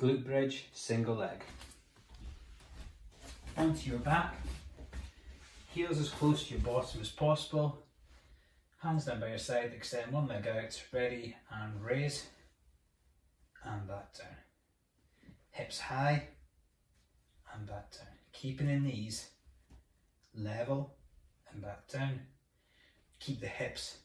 glute bridge, single leg. Onto your back, heels as close to your bottom as possible, hands down by your side, extend one leg out, ready and raise, and back down. Hips high, and back down. Keeping the knees level and back down. Keep the hips